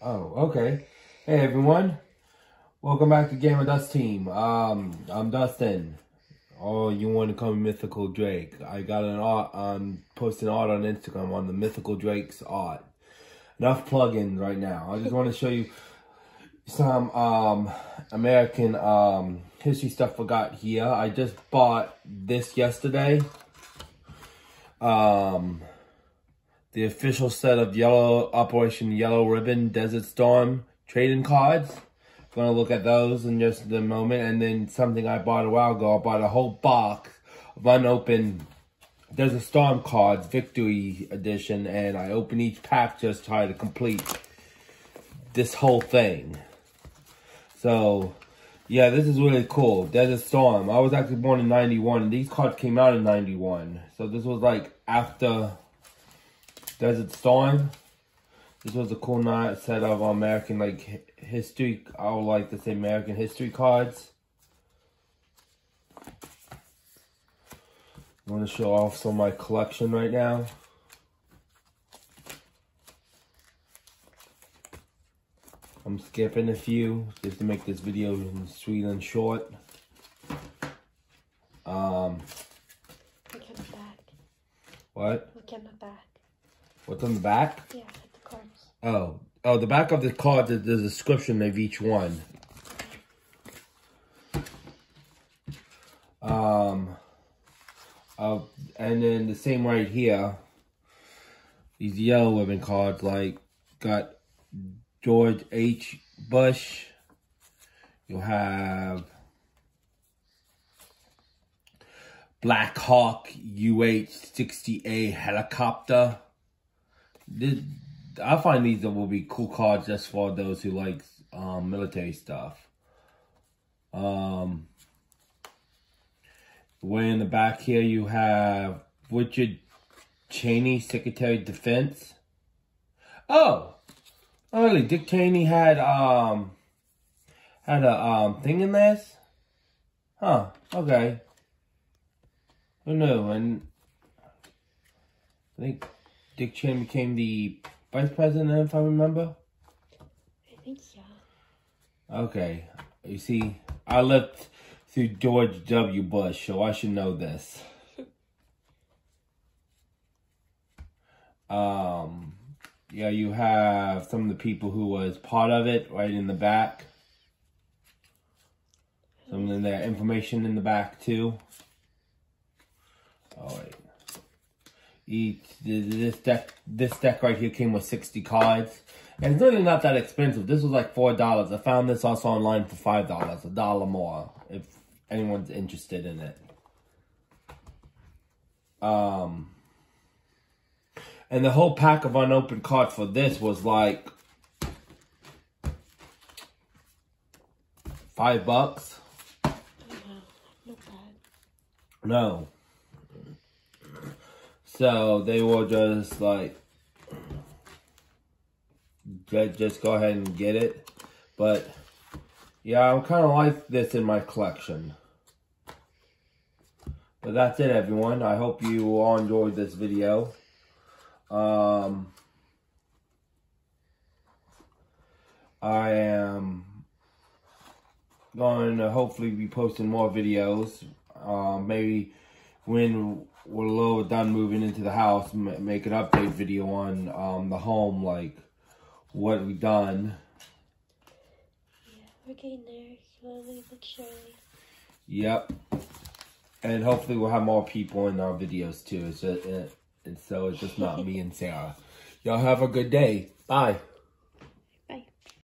Oh, okay. Hey everyone. Welcome back to Gamma Dust Team. Um, I'm Dustin. Oh, you want to call me Mythical Drake. I got an art, um, posting art on Instagram on the Mythical Drake's art. Enough plugins right now. I just want to show you some, um, American, um, history stuff I got here. I just bought this yesterday. Um, the official set of Yellow Operation Yellow Ribbon Desert Storm trading cards. Gonna look at those in just a moment. And then something I bought a while ago. I bought a whole box of unopened Desert Storm cards, Victory Edition. And I opened each pack just try to complete this whole thing. So, yeah, this is really cool. Desert Storm. I was actually born in 91. And these cards came out in 91. So this was like after Desert Storm. This was a cool night set of American like history. I would like to say American history cards. I want to show off some of my collection right now. I'm skipping a few just to make this video sweet and short. Um, Look at the back. what? Look at the back. What's on the back? Yeah, the cards. Oh, oh, the back of the card is the description of each one. Um, uh, and then the same right here. These yellow ribbon cards, like got George H. Bush. You'll have Black Hawk UH-60A helicopter. This, I find these will be cool cards just for those who like um, military stuff. Um, way in the back here you have Richard Cheney, Secretary of Defense. Oh, oh really? Dick Cheney had um had a um thing in this. Huh? Okay. Who knew? And I think Dick Cheney became the vice president, if I remember. I think yeah. Okay. You see, I lived through George W. Bush, so I should know this. Um, yeah, you have some of the people who was part of it right in the back. Some of their information in the back too. Oh wait. Each this deck this deck right here came with 60 cards. And it's really not that expensive. This was like four dollars. I found this also online for five dollars, a dollar more, if anyone's interested in it. Um and the whole pack of unopened cards for this was like five bucks. Yeah, not bad. No. So they will just like ju- just go ahead and get it. But yeah, I kind of like this in my collection. But that's it, everyone. I hope you all enjoyed this video. Um, I am going to hopefully be posting more videos. Um, maybe when we're a little done moving into the house, m- make an update video on um, the home, like what we've done. Yeah, we're getting there slowly but surely. Yep. And hopefully we'll have more people in our videos too. It's just, and so it's just not me and Sarah. Y'all have a good day. Bye.